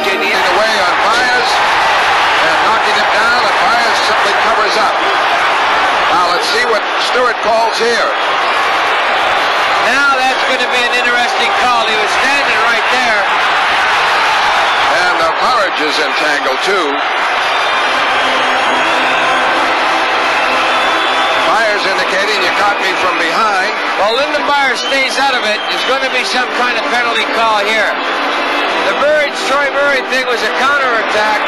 Getting away on Byers and knocking him down, and Byers simply covers up. Now let's see what Stewart calls here. Now that's going to be an interesting call. He was standing right there. And the Burridge is entangled too. Lindenmeyer stays out of it. There's going to be some kind of penalty call here. The Burridge, Troy Murray thing was a counterattack,